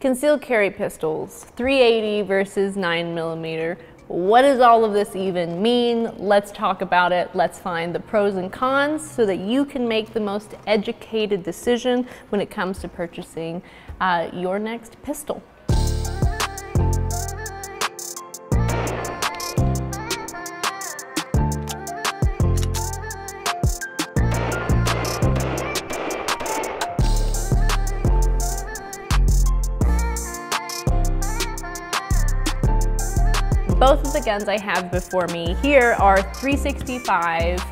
Concealed carry pistols, 380 versus 9 millimeter. What does all of this even mean? Let's talk about it. Let's find the pros and cons so that you can make the most educated decision when it comes to purchasing uh, your next pistol. Both of the guns I have before me here are 365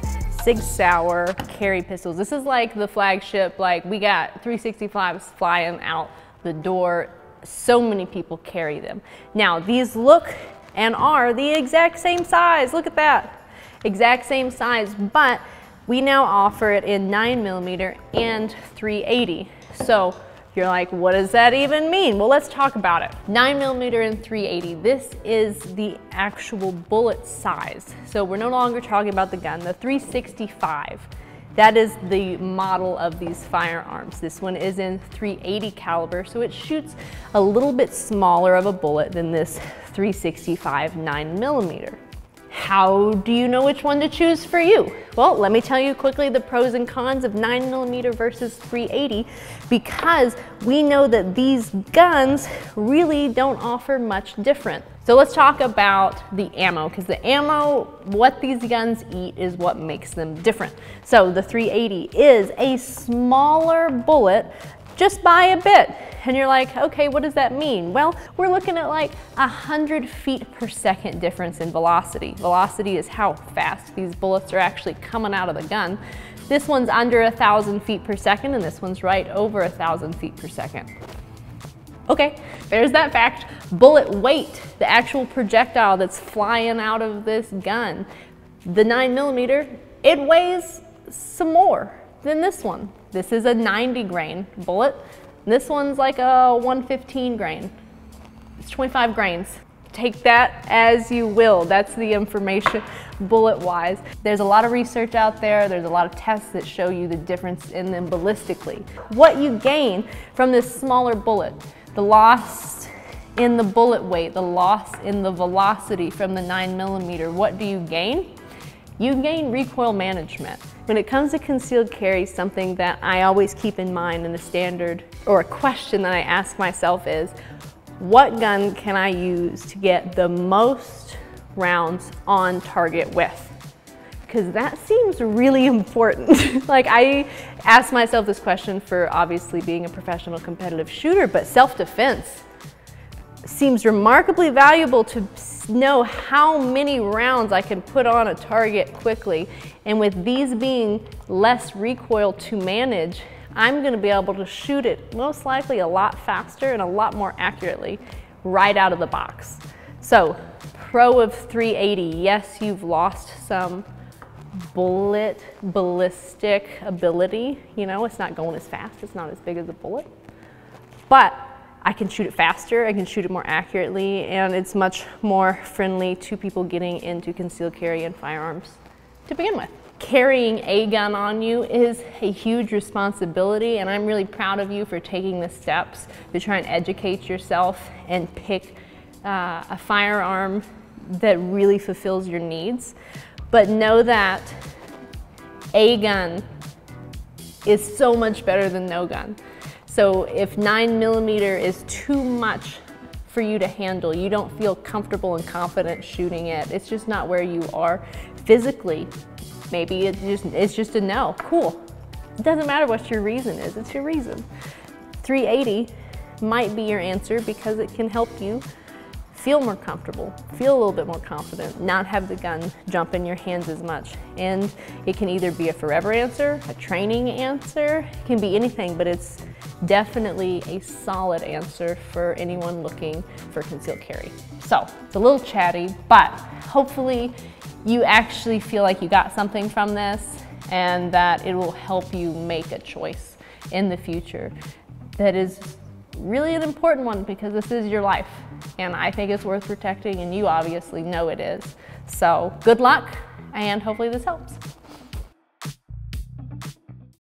Sig Sauer carry pistols. This is like the flagship, like we got 365s flying out the door. So many people carry them. Now these look and are the exact same size. Look at that. Exact same size, but we now offer it in 9 millimeter and 380. So you're like, what does that even mean? Well, let's talk about it. 9 millimeter and 380. This is the actual bullet size. So we're no longer talking about the gun. The 365, that is the model of these firearms. This one is in 380 caliber, so it shoots a little bit smaller of a bullet than this 365 9 millimeter. How do you know which one to choose for you? Well, let me tell you quickly the pros and cons of 9mm versus 380 because we know that these guns really don't offer much different. So let's talk about the ammo because the ammo, what these guns eat is what makes them different. So the 380 is a smaller bullet just by a bit. And you're like, okay, what does that mean? Well, we're looking at like 100 feet per second difference in velocity. Velocity is how fast these bullets are actually coming out of the gun. This one's under a 1,000 feet per second and this one's right over a 1,000 feet per second. Okay, there's that fact. Bullet weight, the actual projectile that's flying out of this gun. The nine millimeter, it weighs some more than this one. This is a 90 grain bullet. This one's like a 115 grain. It's 25 grains. Take that as you will. That's the information bullet wise. There's a lot of research out there. There's a lot of tests that show you the difference in them ballistically. What you gain from this smaller bullet, the loss in the bullet weight, the loss in the velocity from the nine millimeter, what do you gain? You gain recoil management. When it comes to concealed carry, something that I always keep in mind in the standard, or a question that I ask myself is, what gun can I use to get the most rounds on target with? Because that seems really important. like I ask myself this question for obviously being a professional competitive shooter, but self-defense seems remarkably valuable to know how many rounds I can put on a target quickly. And with these being less recoil to manage, I'm gonna be able to shoot it most likely a lot faster and a lot more accurately right out of the box. So pro of 380, yes, you've lost some bullet ballistic ability. You know, it's not going as fast, it's not as big as a bullet. But I can shoot it faster, I can shoot it more accurately, and it's much more friendly to people getting into concealed carry and firearms to begin with. Carrying a gun on you is a huge responsibility, and I'm really proud of you for taking the steps to try and educate yourself and pick uh, a firearm that really fulfills your needs. But know that a gun is so much better than no gun. So if nine millimeter is too much for you to handle, you don't feel comfortable and confident shooting it, it's just not where you are physically, maybe it's just, it's just a no, cool. It doesn't matter what your reason is, it's your reason. 380 might be your answer because it can help you feel more comfortable, feel a little bit more confident, not have the gun jump in your hands as much. And it can either be a forever answer, a training answer, can be anything, but it's definitely a solid answer for anyone looking for concealed carry. So it's a little chatty, but hopefully you actually feel like you got something from this and that it will help you make a choice in the future that is really an important one because this is your life and I think it's worth protecting and you obviously know it is. So good luck and hopefully this helps.